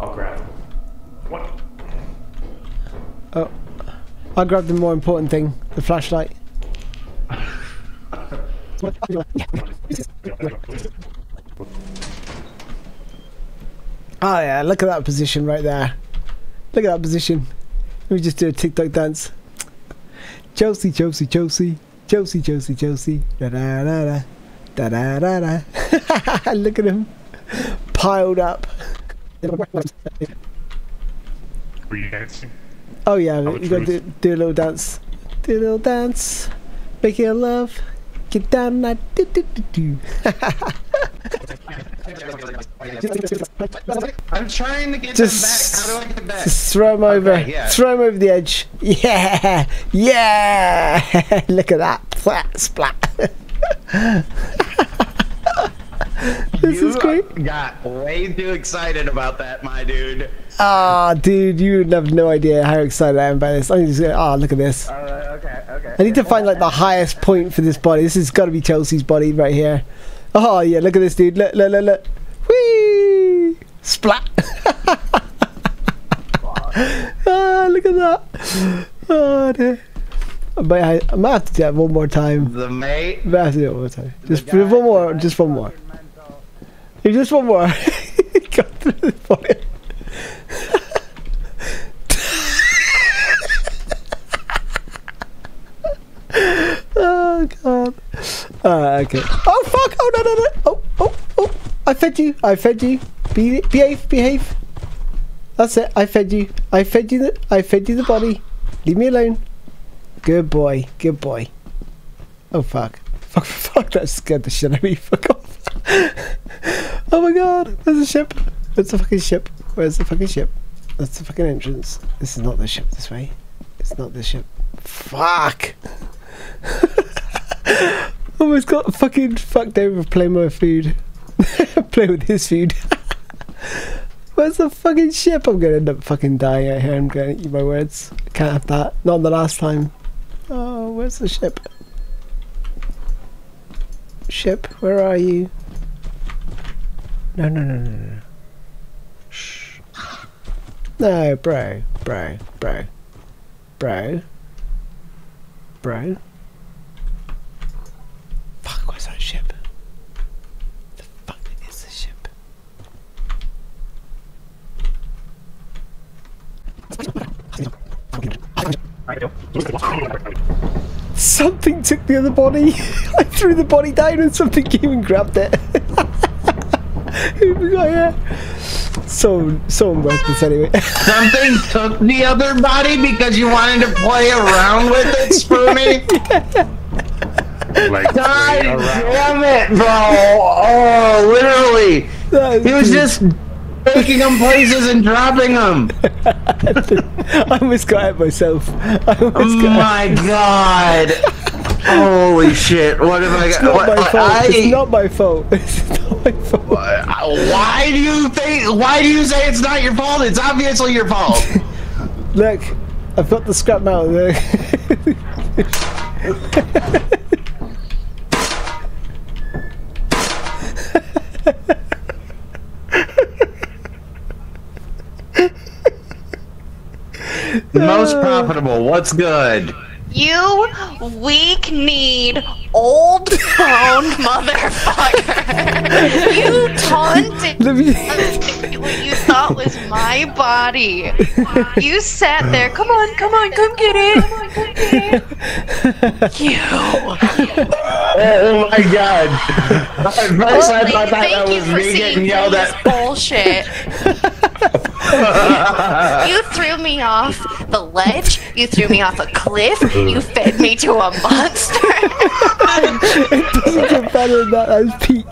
I'll grab. What? Oh, I grabbed the more important thing, the flashlight. Oh yeah, look at that position right there. Look at that position. Let me just do a TikTok dance. Chelsea, Chelsea, Chelsea, Chelsea, Chelsea, Chelsea. Da da da da. Da da da da. look at him. Piled up. Were you dancing? Oh yeah, you gotta do, do a little dance. Do a little dance. Make it love. Get down that do do do do. I'm trying to get Just- them back. How do I get back? Just throw him over. Okay, yeah. Throw him over the edge. Yeah, yeah. Look at that. Splat, splat. this you is great. Got way too excited about that, my dude. Ah, dude, you have no idea how excited I am about this. I'm just gonna, oh, look at this. Alright, okay, okay. I need to find like the highest point for this body. This has got to be Chelsea's body right here. Oh yeah, look at this dude. Look, look, look, look. Whee! Splat. ah, look at that. Oh dear. I might, ha- I might have to do that one more time. The mate. I might have to do it one more time. Just one more. Just one more. Hey, Just one more. Got through the fire. oh god. Alright, okay. Oh fuck! Oh no no no! Oh oh oh! I fed you. I fed you. Be behave behave. That's it. I fed you. I fed you the. I fed you the body. Leave me alone. Good boy. Good boy. Oh fuck. Fuck fuck! That scared the shit out of me. Fuck off. oh my god! There's a ship. Where's a fucking ship? Where's the fucking ship? That's the fucking entrance. This is not the ship this way. It's not the ship. Fuck! Almost got fucking fucked over playing my food. Play with his food. Where's the fucking ship? I'm gonna end up fucking dying out here. I'm gonna eat my words. Can't have that. Not the last time. Oh, where's the ship? Ship, where are you? No, no, no, no, no. Shh. No, bro, bro, bro, bro, bro. Fuck, where's that ship? The fuck is the ship? Something took the other body. I threw the body down and something came and grabbed it. Who so got here? Someone, someone worthless anyway. Something took the other body because you wanted to play around with it, Spoony? Like, God way damn it, bro! Oh, literally. He was just taking them places and dropping them. I almost got out myself. I Oh got out. my god. Holy shit. What have I It's got? not what- my fault. I- It's not my fault. It's not my fault. Why do you think? Why do you say it's not your fault? It's obviously your fault. Look, I've got the scrap metal there. Most profitable. What's good? You weak-kneed, old-boned motherfucker! you taunted me- what you thought was my body. You sat there. Come on, come on, come get it. Come on, come get it. You. Oh my god. At first I thought that, thank that you was for me seeing getting yelled at. bullshit. you threw me off the ledge. You threw me off a cliff. You fed me to a monster. Doesn't get better than that. That was peak.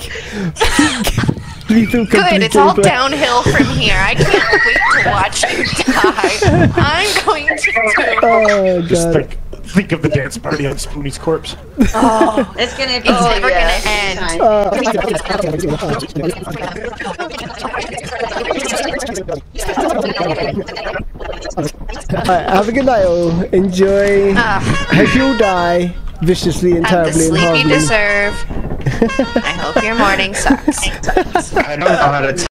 Peak. Lethal Good, it's all gameplay. downhill from here. I can't wait to watch you die. I'm going to do. Oh, oh Just think, think of the dance party on Spoony's corpse. Oh, It's gonna be it's oh, never yeah. gonna end. Time. Alright, have a good night all. Enjoy. Ah, Hope you all die viciously and have the terribly and sleep you horribly. deserve. I hope your morning sucks. I don't know how to